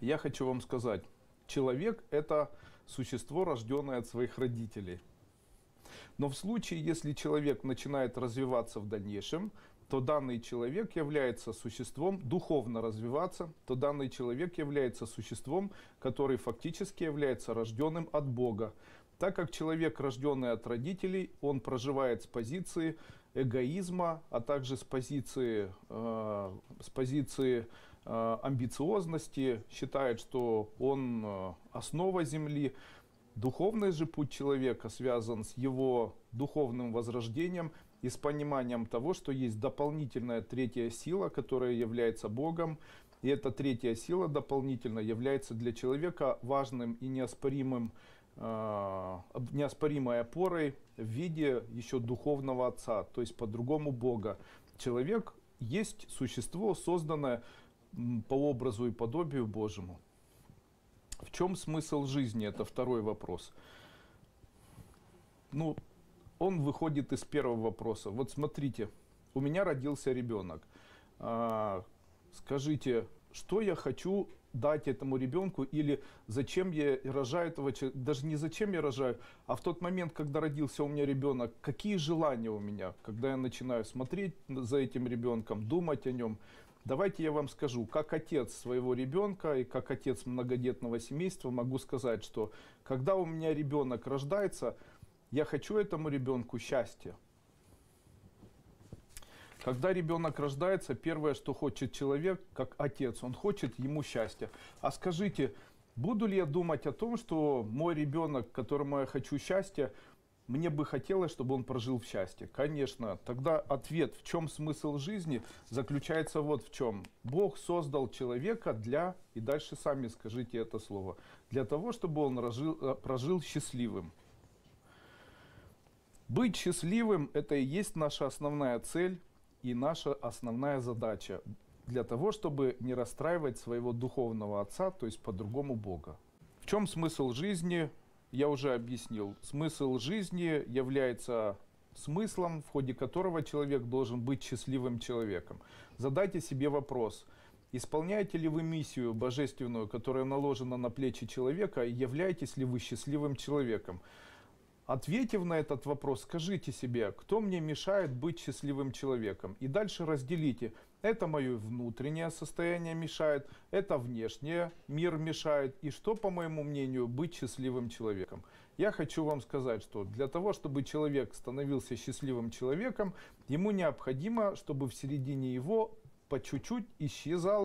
Я хочу вам сказать, человек это существо, рожденное от своих родителей. Но в случае, если человек начинает развиваться в дальнейшем, то данный человек является существом, духовно развиваться, то данный человек является существом, который фактически является рожденным от Бога. Так как человек, рожденный от родителей, он проживает с позиции эгоизма, а также с позиции, э, с позиции амбициозности, считает, что он э, основа Земли. Духовный же путь человека связан с его духовным возрождением и с пониманием того, что есть дополнительная третья сила, которая является Богом. И эта третья сила дополнительно является для человека важным и неоспоримым э, неоспоримой опорой в виде еще духовного отца, то есть по-другому Бога. Человек есть существо, созданное по образу и подобию Божьему. В чем смысл жизни? Это второй вопрос. Ну, он выходит из первого вопроса. Вот смотрите, у меня родился ребенок. А, скажите, что я хочу дать этому ребенку или зачем я рожаю этого человека, даже не зачем я рожаю, а в тот момент, когда родился у меня ребенок, какие желания у меня, когда я начинаю смотреть за этим ребенком, думать о нем. Давайте я вам скажу, как отец своего ребенка и как отец многодетного семейства могу сказать, что когда у меня ребенок рождается, я хочу этому ребенку счастья. Когда ребенок рождается, первое, что хочет человек, как отец, он хочет ему счастья. А скажите, буду ли я думать о том, что мой ребенок, которому я хочу счастья, мне бы хотелось, чтобы он прожил в счастье. Конечно, тогда ответ, в чем смысл жизни, заключается вот в чем. Бог создал человека для, и дальше сами скажите это слово, для того, чтобы он прожил, э, прожил счастливым. Быть счастливым – это и есть наша основная цель и наша основная задача для того, чтобы не расстраивать своего духовного отца, то есть по-другому Бога. В чем смысл жизни? Я уже объяснил. Смысл жизни является смыслом, в ходе которого человек должен быть счастливым человеком. Задайте себе вопрос, исполняете ли вы миссию божественную, которая наложена на плечи человека, и являетесь ли вы счастливым человеком? Ответив на этот вопрос, скажите себе, кто мне мешает быть счастливым человеком. И дальше разделите. Это мое внутреннее состояние мешает, это внешнее мир мешает. И что, по моему мнению, быть счастливым человеком. Я хочу вам сказать, что для того, чтобы человек становился счастливым человеком, ему необходимо, чтобы в середине его по чуть-чуть исчезал